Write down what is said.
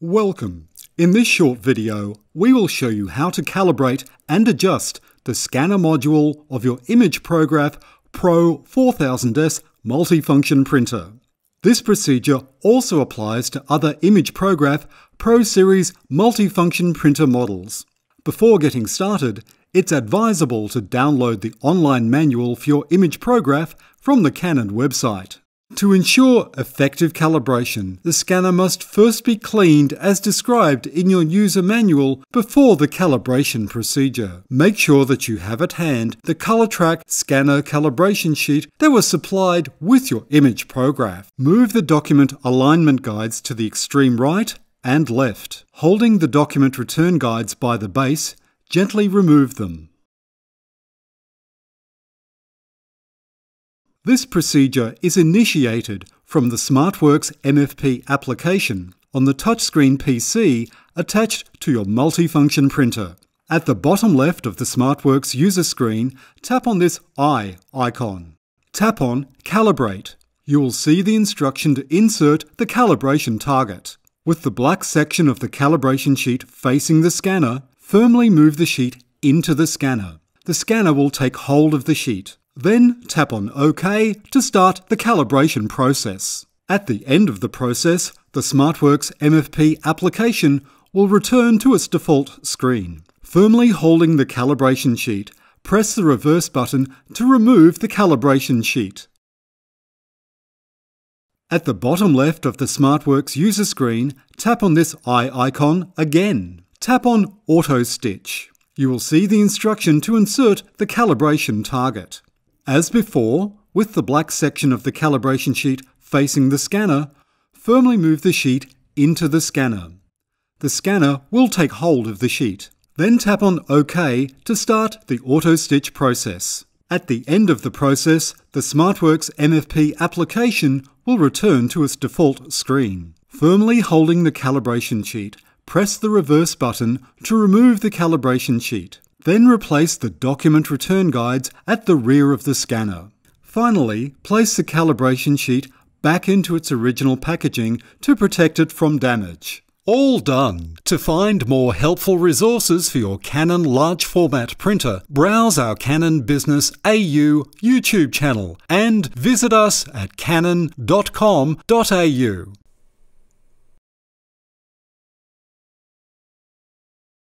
Welcome. In this short video, we will show you how to calibrate and adjust the scanner module of your imagePROGRAF Pro 4000S multifunction printer. This procedure also applies to other imagePROGRAF Pro Series multifunction printer models. Before getting started, it's advisable to download the online manual for your imagePROGRAF from the Canon website. To ensure effective calibration, the scanner must first be cleaned as described in your user manual before the calibration procedure. Make sure that you have at hand the Colortrac scanner calibration sheet that was supplied with your imagePROGRAF. Move the document alignment guides to the extreme right and left. Holding the document return guides by the base, gently remove them. This procedure is initiated from the SmartWorks MFP application on the touchscreen PC attached to your multifunction printer. At the bottom left of the SmartWorks user screen, tap on this eye icon. Tap on Calibrate. You will see the instruction to insert the calibration target. With the black section of the calibration sheet facing the scanner, firmly move the sheet into the scanner. The scanner will take hold of the sheet. Then tap on OK to start the calibration process. At the end of the process, the SmartWorks MFP application will return to its default screen. Firmly holding the calibration sheet, press the reverse button to remove the calibration sheet. At the bottom left of the SmartWorks user screen, tap on this eye icon again. Tap on Auto Stitch. You will see the instruction to insert the calibration target. As before, with the black section of the calibration sheet facing the scanner, firmly move the sheet into the scanner. The scanner will take hold of the sheet. Then tap on OK to start the auto stitch process. At the end of the process, the SmartWorks MFP application will return to its default screen. Firmly holding the calibration sheet, press the reverse button to remove the calibration sheet. Then replace the document return guides at the rear of the scanner. Finally, place the calibration sheet back into its original packaging to protect it from damage. All done. To find more helpful resources for your Canon large format printer, browse our Canon Business AU YouTube channel and visit us at canon.com.au.